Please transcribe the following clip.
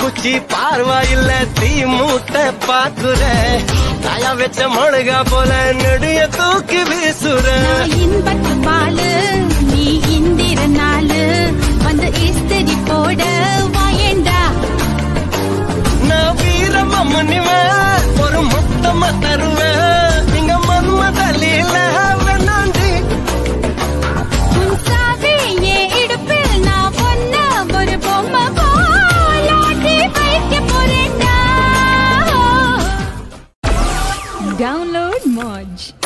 குச்சி பார்வாயில்ல தீ மூட்ட பாக்குற தாயா வச்ச மொழுகா போல நெடிய தூக்கி வீசுற. இன்பத்து பாலு நீ இந்திர நாளு வந்து இஸ்திரி போட வாயேண்டா. நான் வீரமா முனிவேன் ஒரு மொத்தமா தருவேன் Download Modge.